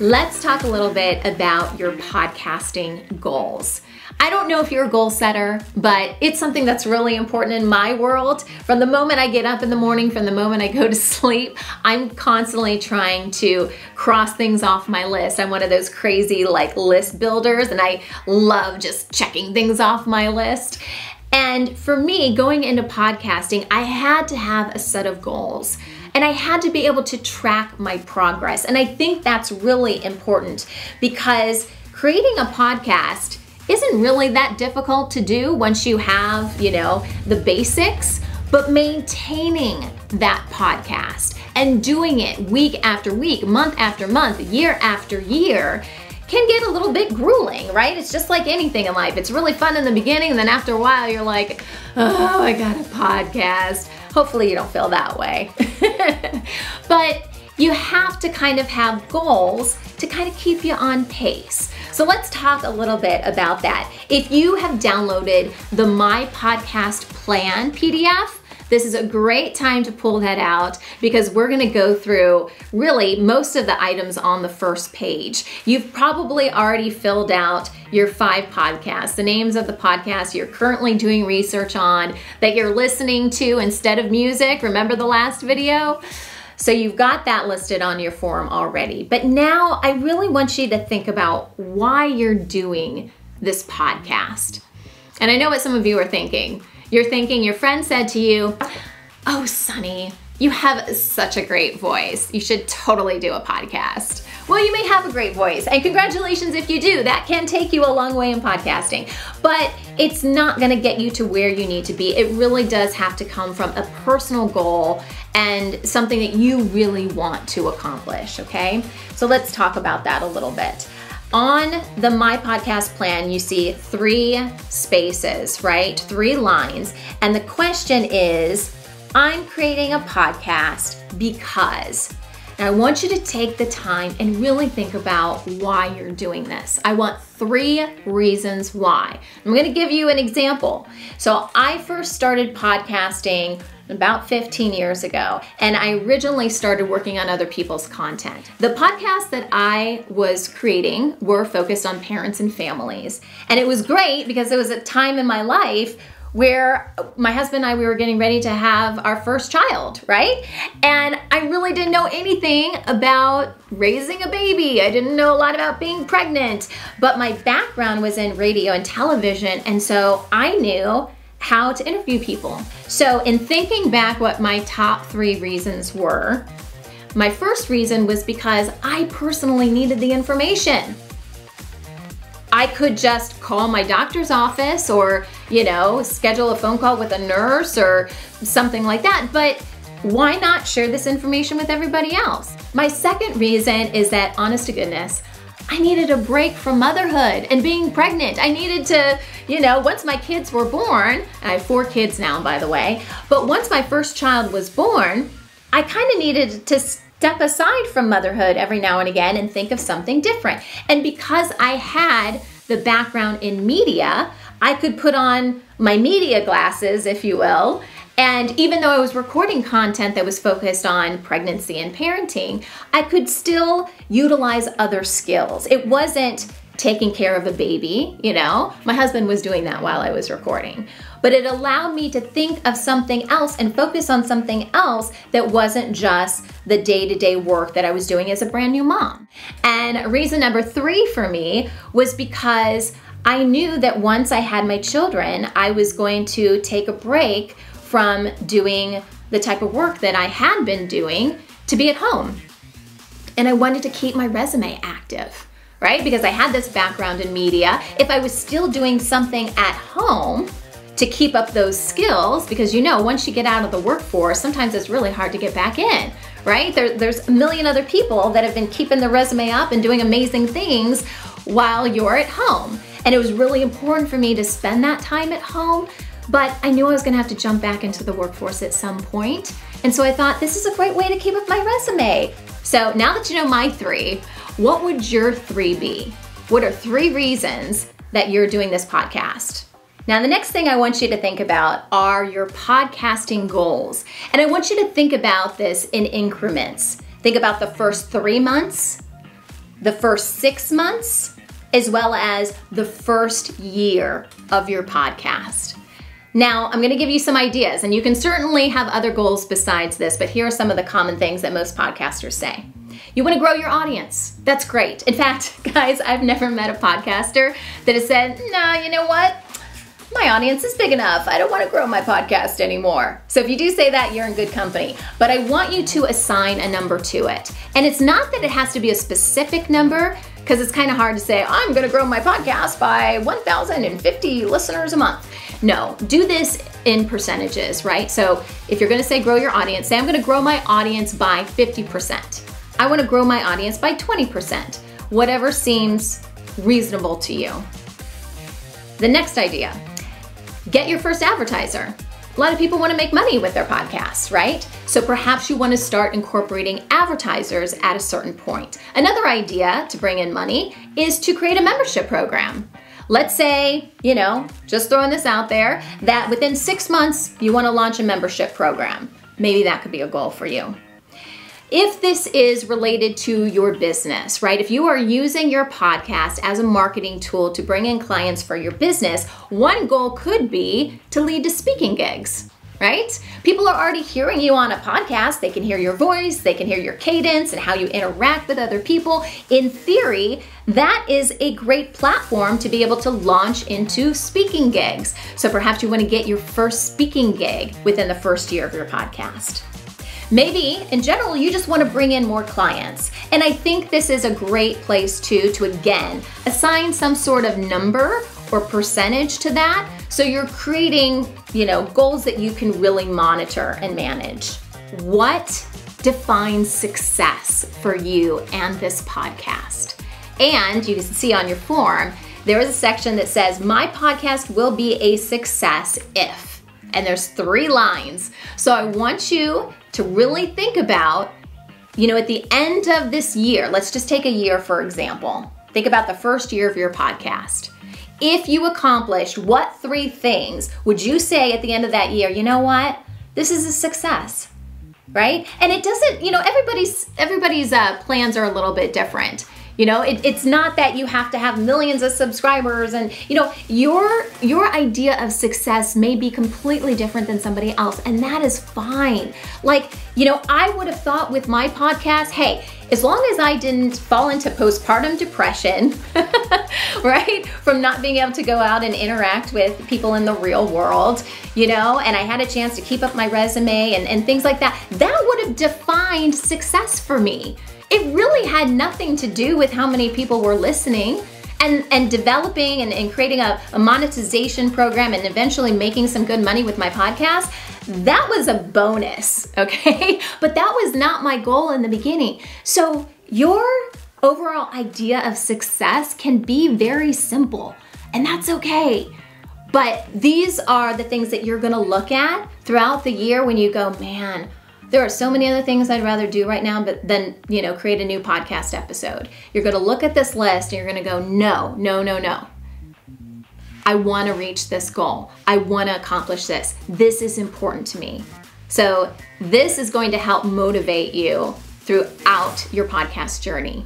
Let's talk a little bit about your podcasting goals. I don't know if you're a goal setter, but it's something that's really important in my world. From the moment I get up in the morning, from the moment I go to sleep, I'm constantly trying to cross things off my list. I'm one of those crazy like list builders and I love just checking things off my list. And for me, going into podcasting, I had to have a set of goals and I had to be able to track my progress. And I think that's really important because creating a podcast isn't really that difficult to do once you have, you know, the basics, but maintaining that podcast and doing it week after week, month after month, year after year can get a little bit grueling, right? It's just like anything in life. It's really fun in the beginning, and then after a while, you're like, oh, I got a podcast. Hopefully, you don't feel that way. but you have to kind of have goals to kind of keep you on pace. So let's talk a little bit about that. If you have downloaded the My Podcast Plan PDF, this is a great time to pull that out because we're gonna go through really most of the items on the first page. You've probably already filled out your five podcasts, the names of the podcasts you're currently doing research on, that you're listening to instead of music. Remember the last video? So you've got that listed on your form already. But now I really want you to think about why you're doing this podcast. And I know what some of you are thinking. You're thinking your friend said to you, Oh, Sunny, you have such a great voice. You should totally do a podcast. Well, you may have a great voice, and congratulations if you do. That can take you a long way in podcasting, but it's not gonna get you to where you need to be. It really does have to come from a personal goal and something that you really want to accomplish, okay? So let's talk about that a little bit. On the My Podcast plan, you see three spaces, right? Three lines. And the question is I'm creating a podcast because now, I want you to take the time and really think about why you're doing this. I want three reasons why. I'm to give you an example. So, I first started podcasting about 15 years ago, and I originally started working on other people's content. The podcasts that I was creating were focused on parents and families, and it was great because it was a time in my life where my husband and I we were getting ready to have our first child, right? And I really didn't know anything about raising a baby. I didn't know a lot about being pregnant, but my background was in radio and television, and so I knew how to interview people. So, in thinking back what my top 3 reasons were, my first reason was because I personally needed the information. I could just call my doctor's office or, you know, schedule a phone call with a nurse or something like that. But why not share this information with everybody else? My second reason is that, honest to goodness, I needed a break from motherhood and being pregnant. I needed to, you know, once my kids were born, I have four kids now, by the way, but once my first child was born, I kind of needed to step aside from motherhood every now and again and think of something different. And because I had the background in media, I could put on my media glasses, if you will. And even though I was recording content that was focused on pregnancy and parenting, I could still utilize other skills. It wasn't taking care of a baby, you know. My husband was doing that while I was recording. But it allowed me to think of something else and focus on something else that wasn't just the day to day work that I was doing as a brand new mom. And reason number three for me was because I knew that once I had my children, I was going to take a break from doing the type of work that I had been doing to be at home. And I wanted to keep my resume active right? Because I had this background in media. If I was still doing something at home, to keep up those skills because you know once you get out of the workforce sometimes it's really hard to get back in right there, there's a million other people that have been keeping the resume up and doing amazing things while you're at home and it was really important for me to spend that time at home but i knew i was going to have to jump back into the workforce at some point and so i thought this is a great way to keep up my resume so now that you know my three what would your three be? What are three reasons that you're doing this podcast? Now, the next thing I want you to think about are your podcasting goals. And I want you to think about this in increments. Think about the first three months, the first six months, as well as the first year of your podcast. Now, I'm gonna give you some ideas, and you can certainly have other goals besides this, but here are some of the common things that most podcasters say. You wanna grow your audience. That's great. In fact, guys, I've never met a podcaster that has said, nah, you know what? my audience is big enough. I don't want to grow my podcast anymore. So if you do say that, you're in good company. But I want you to assign a number to it. And it's not that it has to be a specific number, because it's kind of hard to say, I'm going to grow my podcast by 1,050 listeners a month. No, do this in percentages, right? So if you're going to say grow your audience, say I'm going to grow my audience by 50%. I want to grow my audience by 20%, whatever seems reasonable to you. The next idea get your first advertiser. A lot of people want to make money with their podcasts, right? So perhaps you want to start incorporating advertisers at a certain point. Another idea to bring in money is to create a membership program. Let's say, you know, just throwing this out there, that within six months you want to launch a membership program. Maybe that could be a goal for you if this is related to your business, right? If you are using your podcast as a marketing tool to bring in clients for your business, one goal could be to lead to speaking gigs. Right? People are already hearing you on a podcast. They can hear your voice, they can hear your cadence and how you interact with other people. In theory, that is a great platform to be able to launch into speaking gigs. So perhaps you want to get your first speaking gig within the first year of your podcast. Maybe in general, you just want to bring in more clients. And I think this is a great place too to again assign some sort of number or percentage to that. So you're creating, you know, goals that you can really monitor and manage. What defines success for you and this podcast? And you can see on your form, there is a section that says, My podcast will be a success if. And there's three lines. So I want you to really think about, you know, at the end of this year, let's just take a year for example. Think about the first year of your podcast. If you accomplished what three things would you say at the end of that year, you know what? This is a success. Right? And it doesn't, you know, everybody's everybody's uh, plans are a little bit different. You know, it, it's not that you have to have millions of subscribers and you know, your your idea of success may be completely different than somebody else and that is fine. Like, you know, I would have thought with my podcast, hey, as long as I didn't fall into postpartum depression, right? From not being able to go out and interact with people in the real world, you know, and I had a chance to keep up my resume and, and things like that, that would have defined success for me. It really had nothing to do with how many people were listening and, and developing and, and creating a, a monetization program and eventually making some good money with my podcast. That was a bonus, okay? But that was not my goal in the beginning. So your overall idea of success can be very simple, and that's okay. But these are the things that you're gonna look at throughout the year when you go, man, there are so many other things I'd rather do right now, but then, you know, create a new podcast episode. You're going to look at this list and you're going to go, no, no, no, no. I want to reach this goal. I want to accomplish this. This is important to me. So, this is going to help motivate you throughout your podcast journey.